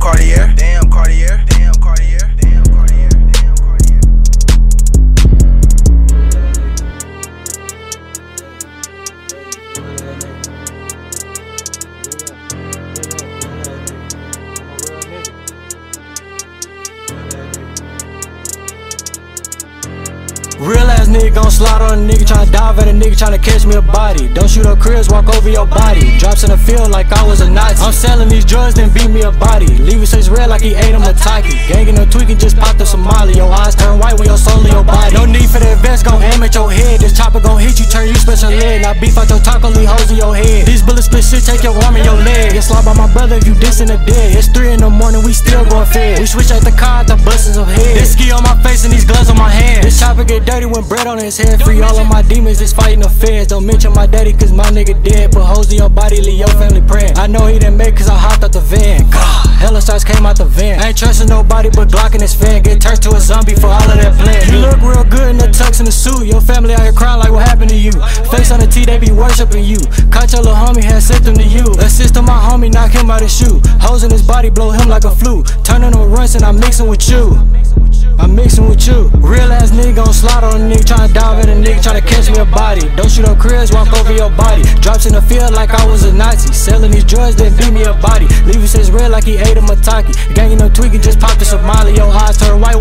Cartier. Damn Cartier. Damn Cartier. Damn Cartier. Damn Cartier. Real ass nigga gon' slide on a nigga tryna dive at a nigga tryna catch me a body. Don't shoot up cribs, walk over your body. Drops in the field like I was a Nazi. I'm selling these drugs, then beat me a body. Leave his face red like he ate him a taki. Gangin' no tweaking, just popped a Somali. Your for gon' aim at your head. This chopper gon' hit you, turn you special leg. Now beef out your taco, leave holes in your head. These bullets split shit, take your arm and your leg. Get slapped by my brother if you dissing the dead. It's three in the morning, we still going fed. We switch out the car, the buses of head. This ski on my face and these gloves on my hands. This chopper get dirty when bread on his head. Free all of my demons, just fighting the feds. Don't mention my daddy, cause my nigga dead. Put hoes in your body, leave your family praying. I know he didn't make cause I hopped out the van. God, hella stars came out the van. I ain't trusting nobody but Glock in his fan. Get turned to a zombie for all of that plan. You look real good suit. Your family out here crying like what happened to you. Face on the T, they be worshiping you. Caught your little homie, had sent them to you. Assist on my homie, knock him out his shoe. Hoes in his body, blow him like a flute. Turning on runs and I'm mixing with you. I'm mixing with you. Real ass nigga gon' slide on a nigga tryna dive at a nigga tryna catch me a body. Don't shoot up cribs, walk over your body. Drops in the field like I was a Nazi. Selling these drugs, then beat me a body. Leave his red like he ate a mataki. Gang, you know, tweaking, just popped a Somali. Your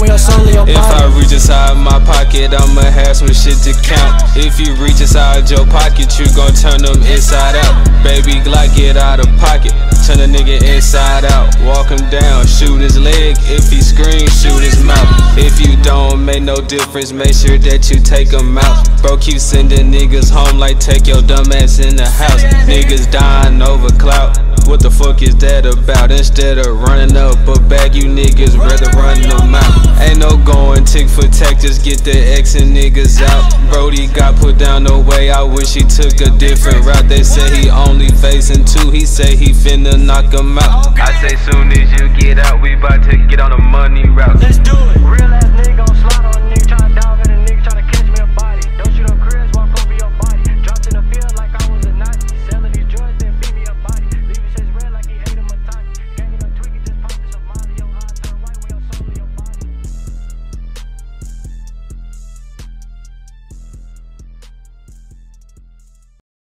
your soul in your If I reach inside my pocket, I'ma have some shit to count. If you reach inside your pocket, you gon' turn them inside out. Baby Glock, get out of pocket. Turn a nigga inside out. Walk him down, shoot his leg. If he screams, shoot his mouth. If you don't make no difference, make sure that you take him out. Bro, keep sending niggas home like take your dumb ass in the house. Niggas dying over clout what the fuck is that about? Instead of running up a bag, you niggas rather run them out. Ain't no going tick for tack, just get the X and niggas out. Brody got put down the way, I wish he took a different route. They say he only facing two, he say he finna knock him out. I say soon as you get out, we bout to get on the money route. Let's do it.